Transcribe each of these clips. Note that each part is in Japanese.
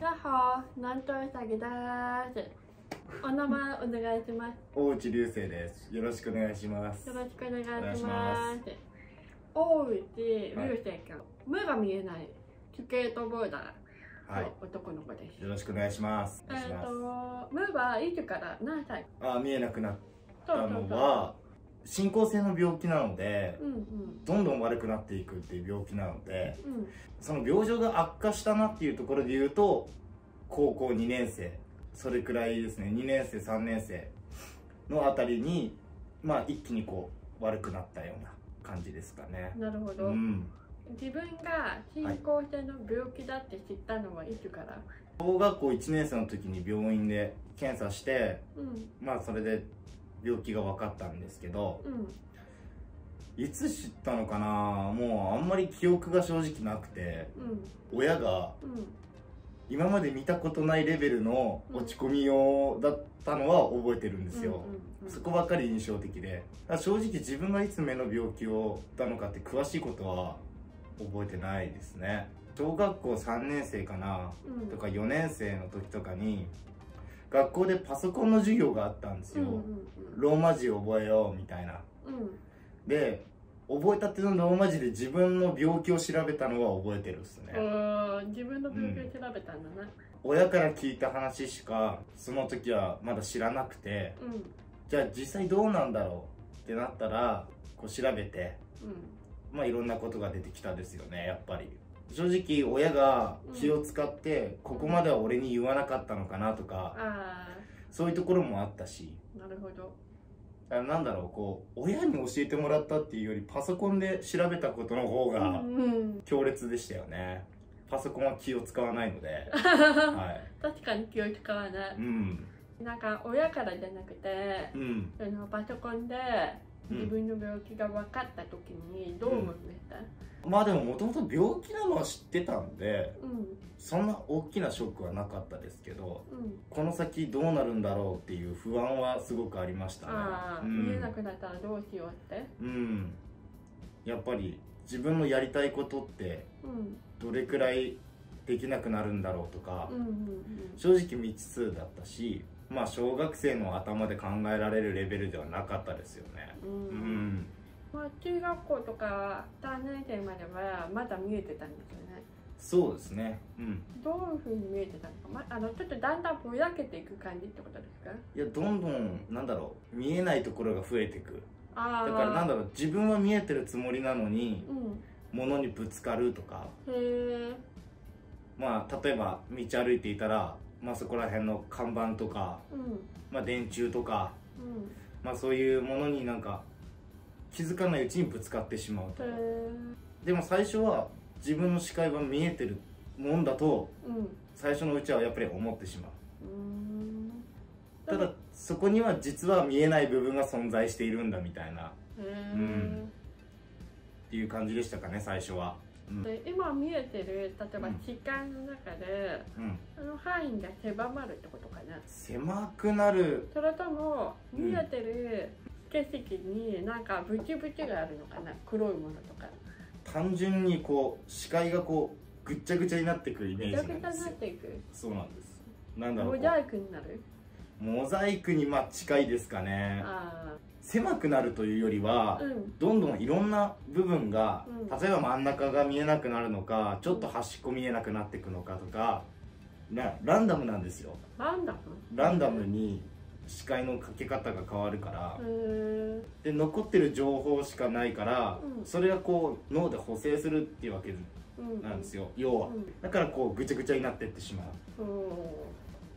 やっほー、なんとうさぎです。お名前お願いします。大内流星です。よろしくお願いしますよ。ろしくお願いしま。す大内流星君、目が見えないスケートボーダーはいの。男の子です。よろしくお願いします。おえっ、願いします。と、目はいつから？何歳？あ、見えなくなったのは進行性の病気なので、うんうん。どんどん悪くなっていくっていう病気なので、うん。その病状が悪化したなっていうところで言うと、高校2年生、それくらいですね、2年生、3年生のあたりに、まあ一気にこう悪くなったような感じですかね。なるほど、うん。自分が進行性の病気だって知ったのはいつから、小学校1年生の時に病院で検査して、うん。まあそれで病気が分かったんですけどうん。いつ知ったのかな？もうあんまり記憶が正直なくてうん。親がうん。今まで見たことないレベルの落ち込みようだったのは覚えてるんですよ、そこばっかり印象的で。正直自分がいつ目の病気を負ったのかって詳しいことは覚えてないですね。小学校3年生かな？うん。とか4年生の時とかに学校でパソコンの授業があったんですよ、うんうんローマ字を覚えようみたいな。うん。で覚えたてのローマ字で自分の病気を調べたのは覚えてるっすね、うん自分の病気を調べたんだな。親から聞いた話しかその時はまだ知らなくてうん。じゃあ実際どうなんだろうってなったらこう調べてうん。まあいろんなことが出てきたですよねやっぱり正直親が気を使ってここまでは俺に言わなかったのかなとかあそういうところもあったし。あなるほど。あなんだろうこう親に教えてもらったっていうよりパソコンで調べたことの方がうん強烈でしたよね。パソコンは気を使わないので。はい。確かに気を使わない。うん。なんか親からじゃなくてうん。そのパソコンでうん自分の病気が分かった時にどう思いました？まあでももともと病気なのは知ってたんでうん。そんな大きなショックはなかったですけどうん。この先どうなるんだろうっていう不安はすごくありましたね。見えなくなったらどうしようって？うん。やっぱり自分のやりたいことってうん。どれくらいできなくなるんだろうとか、うんうん。正直未知数だったしまあ小学生の頭で考えられるレベルではなかったですよね。うん。まあ中学校とか3年生まではまだ見えてたんですよね。そうですね。うん。どういうふうに見えてたのか、ま、あのちょっとだんだんぼやけていく感じってことですか？いやどんどんなんだろう。見えないところが増えていく。ああだからなんだろう。自分は見えてるつもりなのにうん。物にぶつかるとか。へえまあ例えば道歩いていたら、まあ、そこら辺の看板とか、うん。まあ、電柱とか、うん。まあ、そういうものになんか気づかないうちにぶつかってしまうと。でも最初は自分の視界は見えてるもんだとうん。最初のうちはやっぱり思ってしまう。ただそこには実は見えない部分が存在しているんだみたいな。うん。ていう感じでしたかね最初は。うん、で今見えてる例えばうん。視界の中で、うん、その範囲が狭まるってことかな。狭くなる。それとも見えてる景色になんかブチブチがあるのかな。黒いものとか。単純にこう視界がこうぐっちゃぐちゃになってくるイメぐちゃぐちゃにージなっていく。そうなんです。なんだろう。こモザイクになる？うモザイクにまあ近いですかね。あ狭くなるというよりはあうん。どんどんいろんな部分が、うん。例えば真ん中が見えなくなるのかちょっと端っこ見えなくなっていくのかとかなランダムなんですよ。ランダム？ランダムに視界のかけ方が変わるから。で残ってる情報しかないから、うんそれがこう脳で補正するっていうわけうんなんですよ要はうんだからこうぐちゃぐちゃになっていってしまううん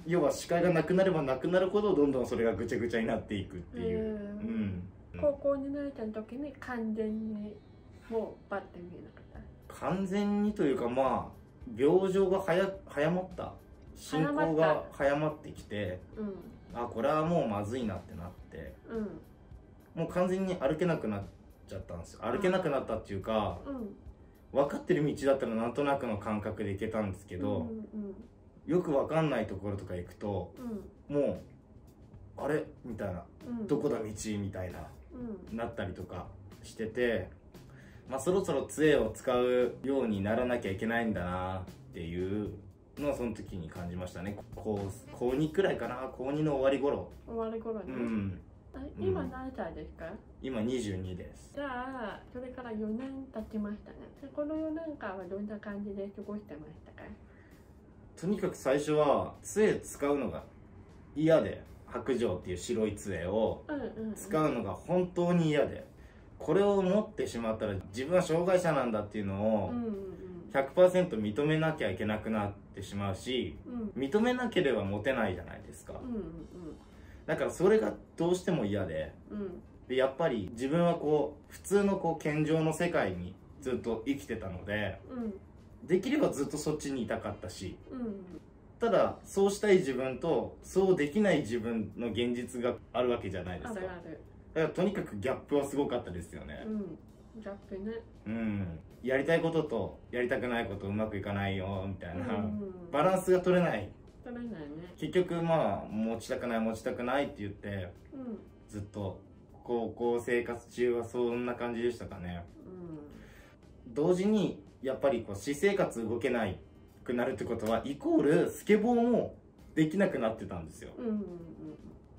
要は視界がなくなればなくなるほどどんどんそれがぐちゃぐちゃになっていくっていう、うん。高校2年生の時に完全にもうバッて見えなか。った完全にというかまあ病状が早早まった進行が早まってきてうん。あこれはもうまずいなってなってうん。もう完全に歩けなくなっちゃったんですよ。歩けなくなったっていうかうん。分かってる道だったらなんとなくの感覚で行けたんですけど、うんよく分かんないところとか行くとうん。もうあれ？みたいな。うん。どこだ道？みたいな。うん。なったりとかしてて、まあ、そろそろ杖を使うようにならなきゃいけないんだなっていうのはその時に感じましたね。高高2くらいかな？高2の終わり頃。終わる頃うに、ん。あ今何歳ですか、今22です。じゃあそれから4年経ちましたね。でこの4年間はどんな感じで過ごしてましたか？とにかく最初は杖使うのが嫌で白状っていう白い杖を使うのが本当に嫌でこれを持ってしまったら自分は障害者なんだっていうのをうんうん100%認めなきゃいけなくなってしまうしうん。認めなければ持てないじゃないですか。だからそれがどうしても嫌ででやっぱり自分はこう普通のこう健常の世界にずっと生きてたのでうんできればずっとそっちにいたかったしうん。ただそうしたい自分とそうできない自分の現実があるわけじゃないですか。だからとにかくギャップはすごかったですよね。うん。ギャップね。うん。やりたいこととやりたくないことうまくいかないよみたいな、うん。バランスが取れない。取れないね。結局まあ持ちたくない持ちたくないって言ってうん。ずっと高校生活中はそんな感じでしたかね。同時にやっぱりこう私生活動けないくなるってことはイコールスケボーもできなくなってたんですよ。うんうん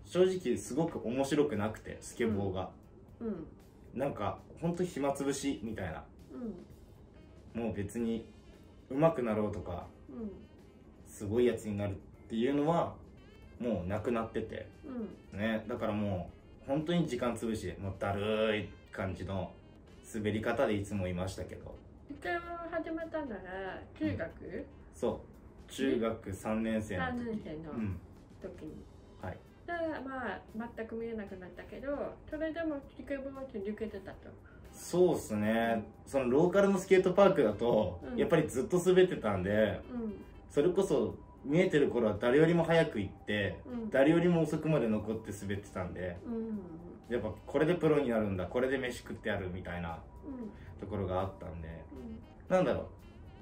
正直すごく面白くなくてスケボーが、うん。うん。なんかほんと暇つぶしみたいな。うん。もう別に上手くなろうとかうん。すごいやつになるっていうのはもうなくなってて。うん。ねだからもう本当に時間潰しもうだるい感じの滑り方でいつもいましたけど始めたのが中学？そう。中学3年生の3時年生のうん。時に。はい。でまあ全く見えなくなったけどそれでもスケボーを続けてたと。そうっすね。そのローカルのスケートパークだと、うん。やっぱりずっと滑ってたんでうん。それこそ見えてる頃は誰よりも早く行ってうん。誰よりも遅くまで残って滑ってたんで。うんやっぱこれでプロになるんだこれで飯食ってやるみたいなうんところがあったんでうんなんだろう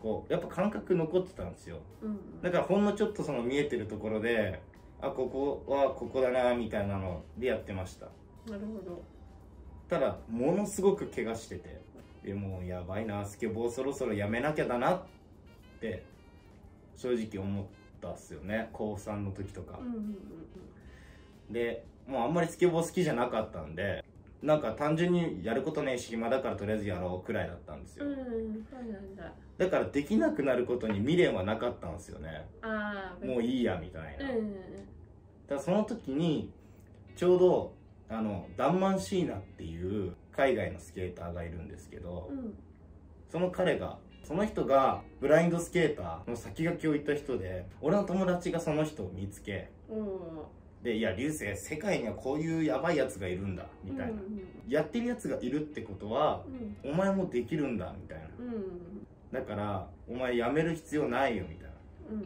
こうやっぱ感覚残ってたんですよ。うんだからほんのちょっとその見えてるところであここはここだなみたいなのでやってました。なるほど。ただものすごく怪我しててでもうやばいなスケボーそろそろやめなきゃだなって正直思ったっすよね高3の時とか。うんうん。でもうあんまりスケボー好きじゃなかったんでなんか単純にやることねえし暇だからとりあえずやろうくらいだったんですよ。うんうんそうなんだ。だからできなくなることに未練はなかったんですよね。ああもういいやみたいな、うんだその時にちょうどあのダンマンシーナっていう海外のスケーターがいるんですけど、うん。その彼がその人がブラインドスケーターの先駆けを行った人で俺の友達がその人を見つけうんで「いや流星世界にはこういうヤバいやつがいるんだ」みたいな、うんやってるやつがいるってことはうん。お前もできるんだみたいな。うん。だからお前やめる必要ないよみたいな。うん。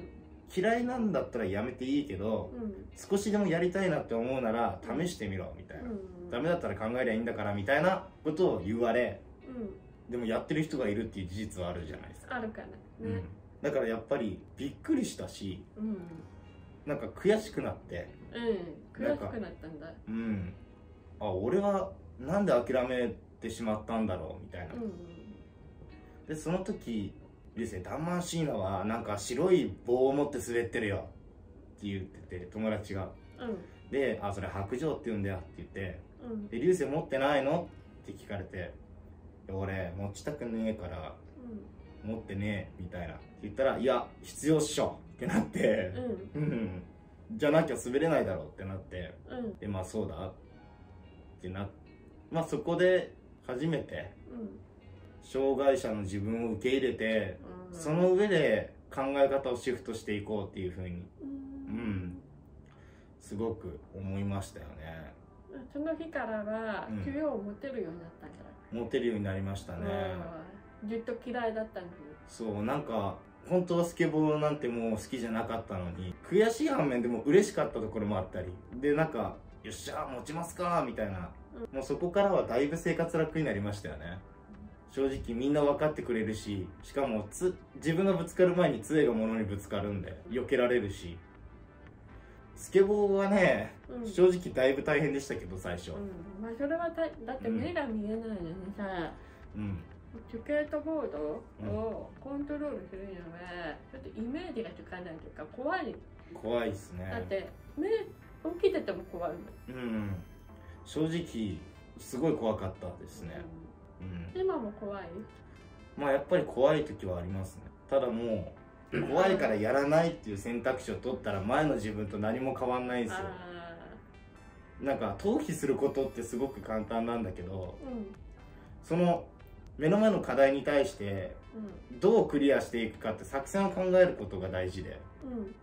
嫌いなんだったらやめていいけどうん。少しでもやりたいなって思うなら試してみろみたいな、うん。ダメだったら考えりゃいいんだからみたいなことを言われ。うん。でもやってる人がいるっていう事実はあるじゃないですか、あるかなうん。ね、だからやっぱりびっくりしたしうん。なんか悔しくなってうん悔しくなったんだ。うん。あ俺はなんで諦めてしまったんだろうみたいな、うん。でその時ですねダンマンシーナはなんか白い棒を持って滑ってるよって言ってて友達が。うん。で「あそれ白状って言うんだよ」って言って。うん「で流星持ってないの?」って聞かれて「いや俺持ちたくねえから持ってねえ」みたいな。って言ったら「いや必要っしょ」ってなって。うん。うんじゃなきゃ滑れないだろうってなってうん。でまあそうだってなまあそこで初めてうん。障害者の自分を受け入れてうん。その上で考え方をシフトしていこうっていうふうにううん。んすごく思いましたよね。その日からはうん。給与を持てるようになったんだモテるようになりましたね。うん。ずっと嫌いだったのに。そうなんか本当はスケボーなんてもう好きじゃなかったのに悔しい反面でも嬉しかったところもあったりでなんかよっしゃ持ちますかみたいな。もうそこからはだいぶ生活楽になりましたよね。正直みんな分かってくれるししかもつ自分がぶつかる前に杖が物にぶつかるんで避けられるし。スケボーはねうん。正直だいぶ大変でしたけど最初。うん。まあそれはただって目が見えないのにさ。うんスケートボードをコントロールするにはちょっとイメージがつかないというか怖い。怖いですね。だって目起きてても怖いもん、うん。正直すごい怖かったですね。うん。今も怖い？まあやっぱり怖い時はありますね。ただもう怖いからやらないっていう選択肢を取ったら前の自分と何も変わんないんですよ。あなんか逃避することってすごく簡単なんだけどーうん。その目の前の課題に対してうどうクリアしていくかって作戦を考えることが大事で。んうん。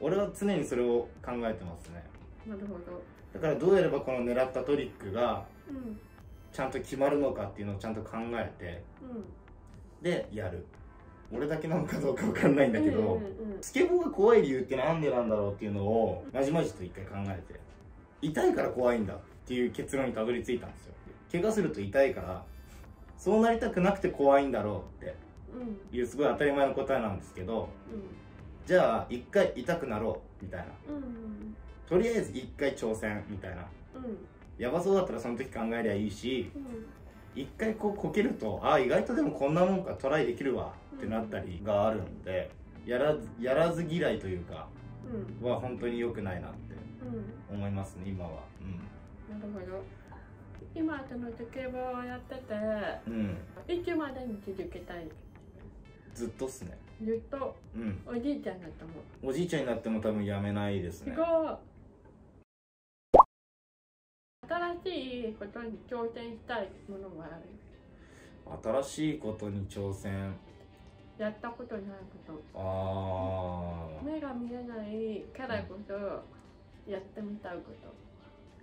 俺は常にそれを考えてますね。なるほど。だからどうやればこの狙ったトリックがうん。ちゃんと決まるのかっていうのをちゃんと考えてうん。でやる。俺だけなのかどうか分かんないんだけど、うんうんうん。スケボーが怖い理由ってなんでなんだろうっていうのをまじまじと一回考えて痛いから怖いんだっていう結論にたどり着いたんですよ。怪我すると痛いからそうなりたくなくて怖いんだろうって。うん。いうすごい当たり前の答えなんですけどうじゃあ一回痛くなろうみたいな。うんとりあえず一回挑戦みたいな。うん。やばそうだったらその時考えりゃいいしうん。一回こうこけるとああ意外とでもこんなもんかトライできるわってなったりがあるんでやらずやらず嫌いというかうん。は本当に良くないなってうん。思いますね今は。なるほど今そのスケボーをやってていつまでに続けたい？ずっとっすね。ずっと？うん。おじいちゃんだと思う。おじいちゃんになっても多分やめないですね。すごい。新しいことに挑戦したいものもある。新しいことに挑戦。やったことないこあと目が見えないからこそやってみたいこー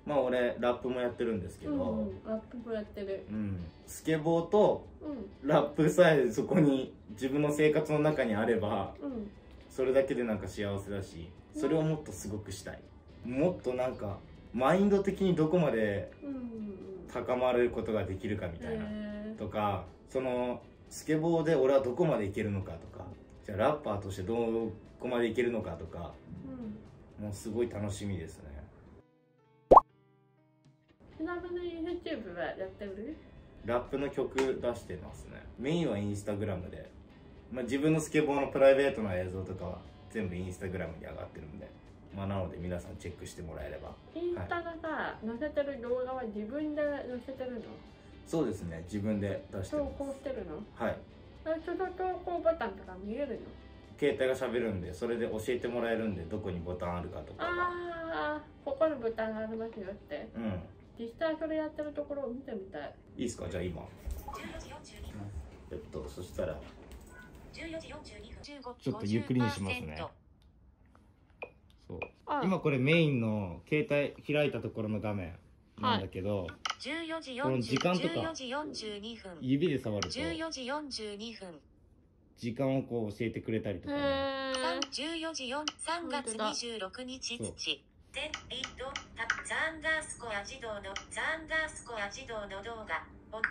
まあ俺ラップもやってるんですけとど、うんうん、ラップもやってる。うん、スケボーとうん。ラップさえそこに自分の生活の中にあればうん。それだけでなんか幸せだしそれをもっとすごくしたい。もっとなんかマインド的にどこまで高まることができるかみたいな、えとかそのスケボーで俺はどこまでいけるのかとかじゃあラッパーとしてどこまでいけるのかとかもうすごい楽しみですねちなみに YouTube はやってる？ラップの曲出してますね。メインはインスタグラムで、まあ、自分のスケボーのプライベートな映像とかは全部インスタグラムに上がってるんで。まあなので皆さんチェックしてもらえれば。インスタがさ、載せてる動画は自分で載せてるの？そうですね。自分で出して投ま稿してるの？すはい。えその投稿ボタンとか見えるの？携帯が喋るんでそれで教えてもらえるんでどこにボタンあるかとかが。ああここにボタンがありますよって。うん実際それやってるところを見てみたい。いいですか？じゃあ今。14時42分。えっとそしたら。14時42分。ちょっとゆっくりにしますね。そう。あ今これメインの携帯開いたところの画面なんだけど、14時この時間とか14時42分。指で触ると。14時42分。時間をこう教えてくれたりとか。ね、へ14時4 3月26日土テビットタザンダースコア自動のザンダースコア自動の動画。お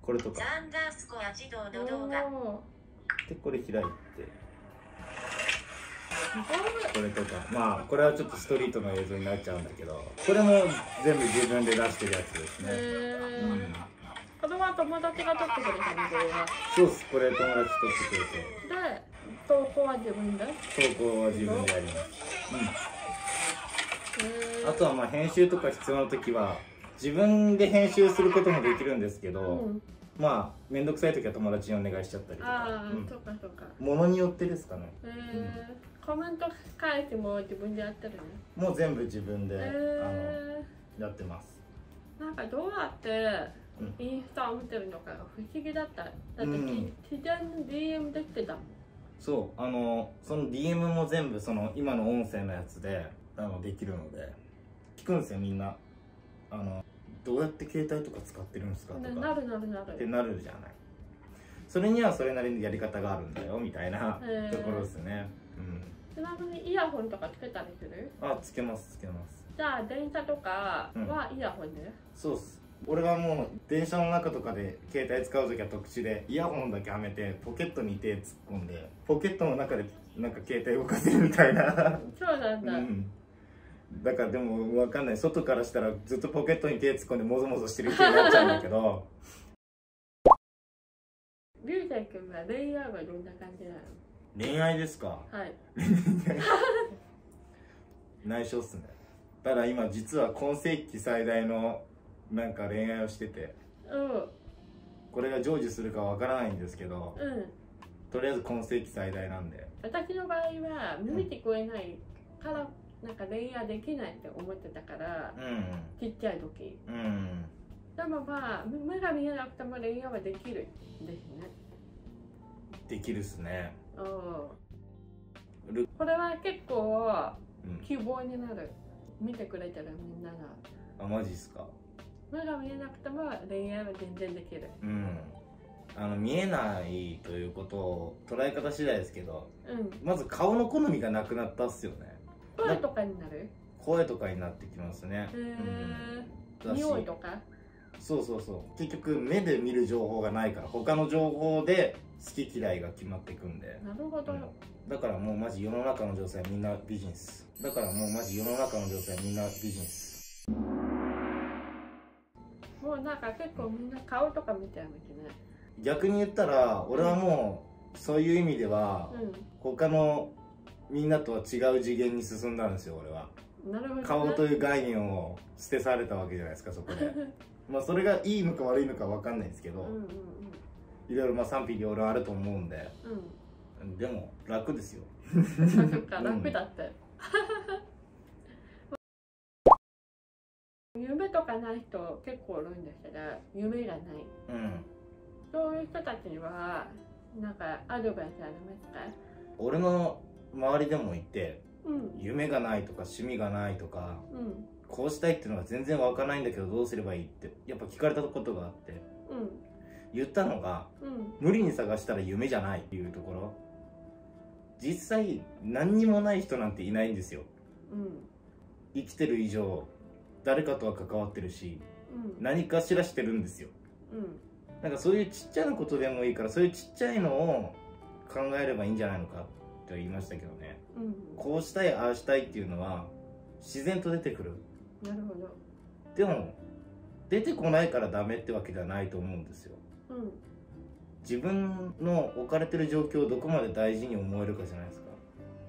これとか。ザンダースコア自動ーの動画。おでこれ開いて。これとか。まあこれはちょっとストリートの映像になっちゃうんだけど。これも全部自分で出してるやつですね、うん、これは友達が撮ってくれたの動画そうっす。これ友達撮ってくれて。で投稿は自分で？へ投稿は自分でやります、えうん、あとはまあ編集とか必要な時は自分で編集することもできるんですけど、うん。まあ面倒くさい時は友達にお願いしちゃったりとか。ああ、うん。そっかそっか。ものによってですかね。へえコメント返しも自分でやってるねもう全部自分で、えのやってます。なんかどうやってうん。インスタを見てるのかが不思議だった。だって、うん。自然に DM できてたもん。そう。あのその DM も全部その今の音声のやつであのできるので聞くんですよみんな。あのどうやって携帯とか使ってるんですかとか。ねなるなるなる。ってなるじゃない。それにはそれなりのやり方があるんだよみたいなところですね。うん。ちなみにイヤホンとかつけたりする？あつけますつけます。じゃあ電車とかはイヤホンで、そうっす。俺はもう電車の中とかで携帯使う時は特殊でイヤホンだけはめてポケットに手突っ込んでポケットの中でなんか携帯動かせるみたいな。そうなんだ、うんだからでも分かんない。外からしたらずっとポケットに手突っ込んでもぞもぞしてる人になっちゃうんだけど。流星君は恋愛はどんな感じな恋愛ですか？のはい。内緒っすね。ただ今実は今世紀最大のなんか恋愛をしてて。うんこれが成就するかわからないんですけど。うん。とりあえず今世紀最大なんで。私の場合は耳聞こえないからなんか恋愛できないって思ってたからうん。ちっちゃい時。うん。うんでもまあ目が見えなくても恋愛はできるんですね。できるっすね。うん。これは結構うん希望になる。見てくれてるみんなが。あマジっすか？目が見えなくても恋愛は全然できる。うん。あの見えないということを捉え方次第ですけどうん。まず顔の好みがなくなったっすよね声とかになる？声とかになってきますね。へえだし。匂いとか？そうそうそう。結局目で見る情報がないから他の情報で好き嫌いが決まっていくんで、なるほど、うん。だからもうマジ世の中の女性はみんな美人っすだからもうマジ世の中の女性はみんな美人っすもうなんか結構みんな顔とか見ちゃいますね。逆に言ったら俺はもうそういう意味では他のみんなとは違う次元に進んだんですよ俺は。うんなるほど、ね、顔という概念を捨て去れたわけじゃないですかそこで。まあそれがいいのか悪いのか分かんないですけど、うんうんうん。いろいろまあ賛否両論あると思うんで。うん。でも楽ですよ。そっかそっかうん。楽だって、夢とかない人結構いるんですけど夢がない。うん。そういう人たちにはなんかアドバイスありますか？俺の周りでもいてうん。夢がないとか趣味がないとかうん。こうしたいっていうのが全然湧かないんだけどどうすればいいってやっぱ聞かれたことがあってうん。言ったのがうん。無理に探したら夢じゃないっていうところ。実際何にもない人なんていないんですよ。うん。生きてる以上誰かとは関わってるしうん。何かしらしてるんですよ。うん。なんかそういうちっちゃなことでもいいからそういうちっちゃいのを考えればいいんじゃないのかって言いましたけどね。うん。こうしたいああしたいっていうのは自然と出てくる。なるほど。でも出てこないからダメってわけではないと思うんですよ。うん。自分の置かれてる状況をどこまで大事に思えるかじゃないですか。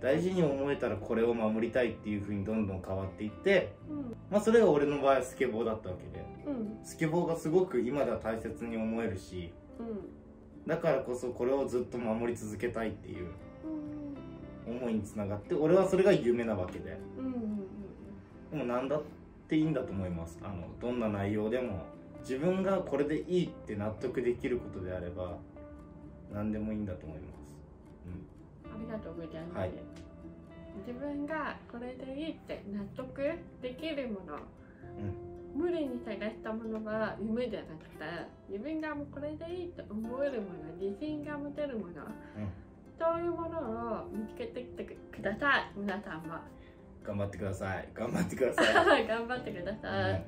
大事に思えたらこれを守りたいっていう風にどんどん変わっていってうん。まあそれが俺の場合はスケボーだったわけで。うん。スケボーがすごく今では大切に思えるしうん。だからこそこれをずっと守り続けたいっていう。うん思いにつながって俺はそれが夢なわけで。うんうんでも何だっていいんだと思います。あのどんな内容でも。自分がこれでいいって納得できることであれば何でもいいんだと思います、ありがとうございます、はい。自分がこれでいいって納得できるもの、無理に探したものは夢じゃなくて自分がもうこれでいいと思えるもの自信が持てるもの、そういうものを見つけてきてください。皆さんも。うん、頑張ってください。頑張ってください、頑張ってくだうさい、ん。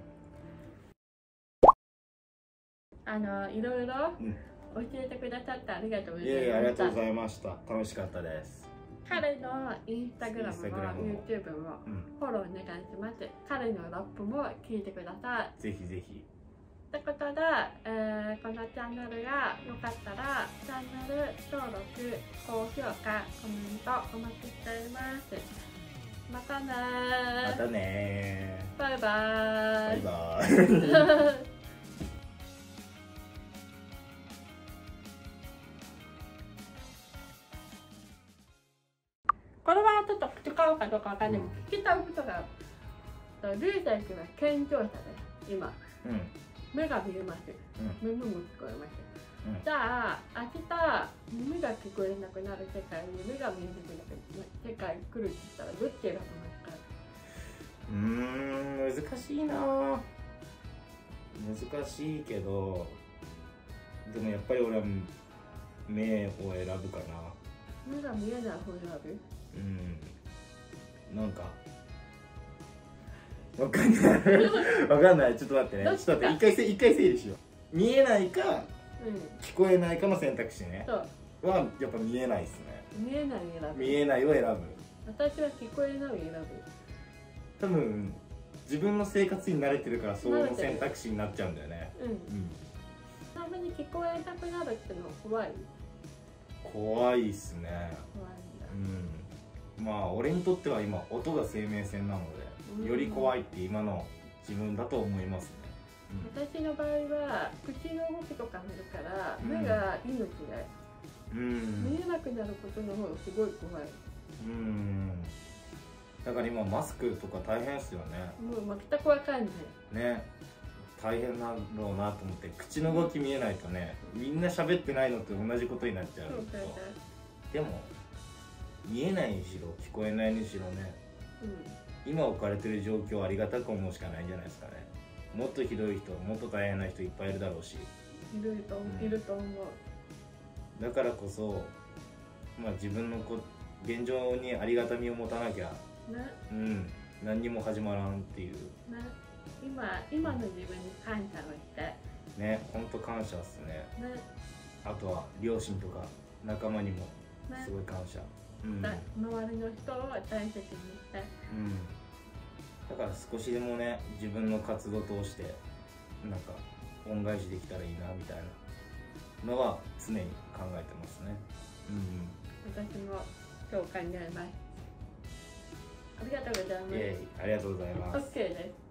あのいろいろうん。教えてくださってありがとうございいえいえありがとうごましたざいました。楽しかったです。彼のインスタグラムも。YouTube もうん。フォローお願いします。彼のラップも聞いてください。ぜひぜひということで、えーこのチャンネルが良かったらチャンネル登録高評価コメントお待ちしています。またねー。またねバイバイ。バイバイ。これはちょっと使うかどうかわかんない。けど、聞きたいことがある。流星君は健常者です今。うん目が見えますうん。耳も聞こえます、うん。じゃあ明日耳が聞こえなくなる世界に目が見えなくなる世界来るって言ったらどっち選びますかうーん難しいな。難しいけどでもやっぱり俺は目を選ぶかな。目が見えない方選ぶ？うん。なんかわかんない。わかんない。ちょっと待ってね。ちょっと待って。一回せ一回整理しよう。見えないかうん。聞こえないかの選択肢ね。そう。はやっぱ見えないっすね。見えない選ぶ。見えないを選ぶ。私は聞こえないを選ぶ。多分自分の生活に慣れてるからその選択肢になっちゃうんだよね。うん。うん。ちなみに聞こえなくなるってのは怖い。怖いっすね。怖いんだ。うんまあ俺にとっては今音が生命線なのでより怖いって今の自分だと思いますね。私の場合は口の動きとか見るからうん。目が命で、うん。見えなくなることの方がすごい怖い。うん。だから今マスクとか大変っすよね。もう全くわかんない。ね。大変だろうなと思って口の動き見えないとねみんな喋ってないのと同じことになっちゃう。でも見えないにしろ聞こえないにしろねう今置かれてる状況をありがたく思うしかないんじゃないですかね。もっとひどい人もっと大変な人いっぱいいるだろうし。んいるといると思う。だからこそまあ自分のこ現状にありがたみを持たなきゃね。うん。何にも始まらんっていう。ね。今今の自分に感謝をしてねほんと感謝っすね。ね。あとは両親とか仲間にもね。すごい感謝。うん、だ周りの人を大切にしてうん、だから少しでもね自分の活動を通してなんか恩返しできたらいいなみたいな。のは常に考えてますね。うん。私もそう考えます。ありがとうございます。ありがとうございます。OK です